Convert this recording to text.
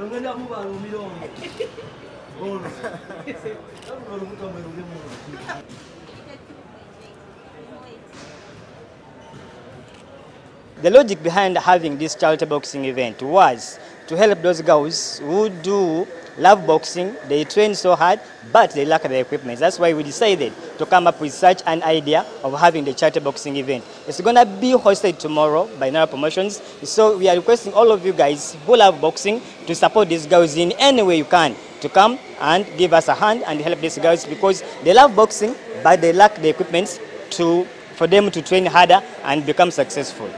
The logic behind having this charity boxing event was to help those girls who do love boxing. They train so hard, but they lack the equipment. That's why we decided to come up with such an idea of having the charity boxing event. It's going to be hosted tomorrow by Nara Promotions. So we are requesting all of you guys who love boxing to support these girls in any way you can to come and give us a hand and help these girls because they love boxing, but they lack the equipment to, for them to train harder and become successful.